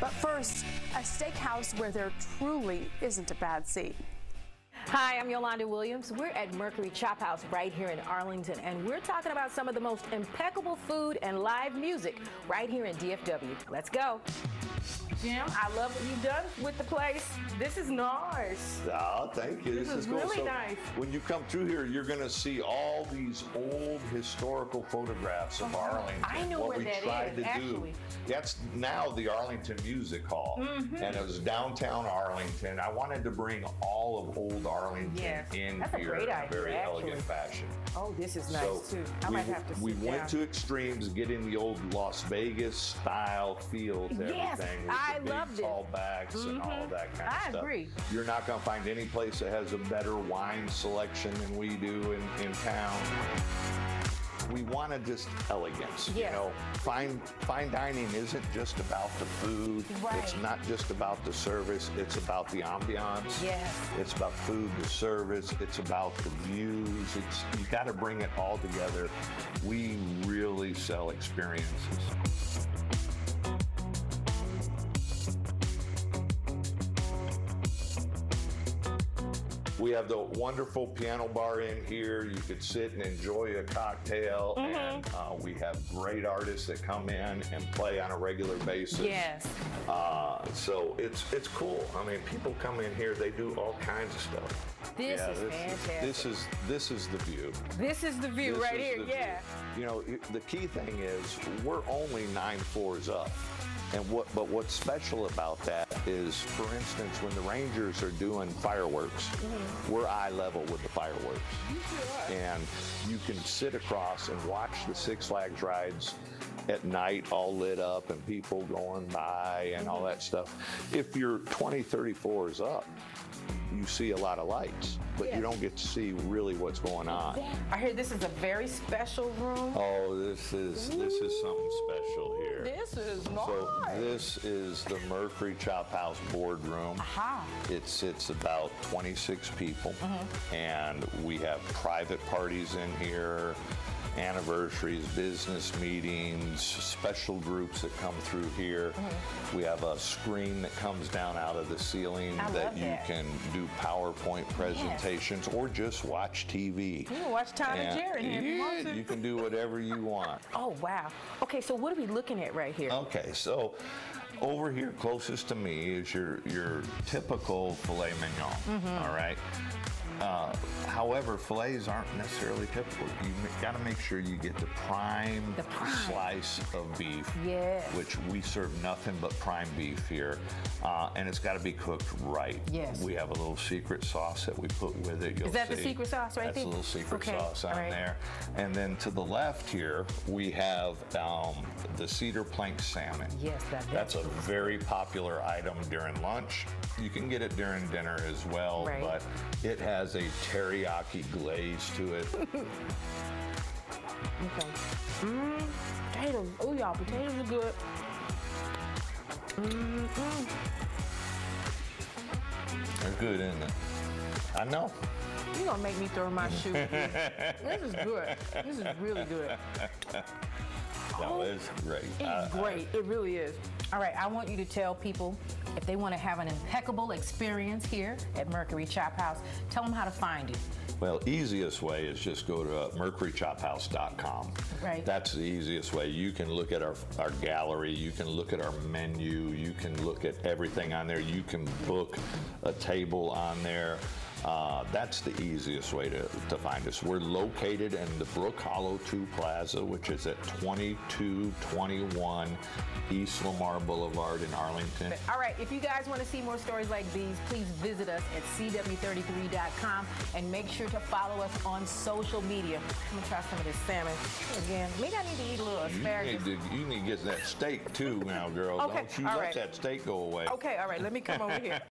But first, a steakhouse where there truly isn't a bad seat. Hi, I'm Yolanda Williams. We're at Mercury Chop House right here in Arlington, and we're talking about some of the most impeccable food and live music right here in DFW. Let's go. Jim, I love what you've done with the place. This is nice. Oh, thank you. This is cool. really So nice. When you come through here, you're going to see all these old historical photographs of Arlington. Uh-huh. I know what where we that tried is, to actually. do. That's now the Arlington Music Hall, Mm-hmm. and it was downtown Arlington. I wanted to bring all of old Arlington Yes, in that's a here in a idea, very elegant actually. fashion. Oh, this is nice So too. I we, might have to we went down. to extremes, getting the old Las Vegas style feel to Yes, everything with I the big loved it. tall backs and all mm-hmm. that kind of I stuff. agree. You're not going to find any place that has a better wine selection than we do in, in town. We wanted just elegance. Yes. You know, fine fine dining isn't just about the food. Right. It's not just about the service. It's about the ambiance. Yes. It's about food, the service. It's about the views. It's you got to bring it all together. We really sell experiences. We have the wonderful piano bar in here. You could sit and enjoy a cocktail, Mm-hmm. and uh, we have great artists that come in and play on a regular basis. Yes. Uh, so it's it's cool. I mean, people come in here, they do all kinds of stuff. This Yeah, is fantastic. This is this is the view. This is the view This right here. the view. Yeah. You know, the key thing is we're only nine floors up. And what, but what's special about that is, for instance, when the Rangers are doing fireworks, Mm-hmm. we're eye level with the fireworks. And you can sit across and watch the Six Flags rides at night all lit up and people going by and all that stuff. If you're 20, 30 floors up, you see a lot of lights, but Yes. you don't get to see really what's going on. I hear this is a very special room. Oh, this is this is something special here. This is nice. So this is the Mercury Chop House boardroom. Aha. It sits about 26 people, Mm-hmm. and we have private parties in here, anniversaries, business meetings, special groups that come through here. We have a screen that comes down out of the ceiling Mm-hmm. I that you that. can do PowerPoint presentations or just watch TV. You can watch Tom and Jerry here you yeah, to. you can do whatever you want. Oh wow. Okay, so what are we looking at right here? Okay, so over here closest to me is your your typical filet mignon. Mm-hmm. all right. However, fillets aren't necessarily typical. You got to make sure you get the prime, The prime. slice of beef, Yes. which we serve nothing but prime beef here, uh, and it's got to be cooked right. Yes. We have a little secret sauce that we put with it. You'll that the secret sauce right That's there? a little secret Okay, sauce on right. there. And then to the left here, we have um, the cedar plank salmon. Yes, that- That's a very popular item during lunch. You can get it during dinner as well, Right. but it has a teriyaki glaze to it. Okay. Mmm, potatoes. Oh, y'all, potatoes are good. Mmm, They're good, isn't it? I know. You're gonna make me throw my shoe. this is good. This is really good. No, it's great. It's I- I- great. It really is. All right, I want you to tell people if they want to have an impeccable experience here at Mercury Chop House, tell them how to find you. Well, easiest way is just go to uh, mercurychophouse.com. Right. That's the easiest way. You can look at our, our gallery, you can look at our menu, you can look at everything on there, you can book a table on there. Uh, that's the easiest way to, to find us. We're located in the Brook Hollow 2 Plaza, which is at 2221 East Lamar Boulevard in Arlington. All right, if you guys want to see more stories like these, please visit us at cw33.com and make sure to follow us on social media. I'm gonna try some of this salmon again. Maybe I need to eat a little You need, to, you need to get that steak too now, girl. Okay, Don't you all let right. that steak go away. Okay, all right, let me come over here.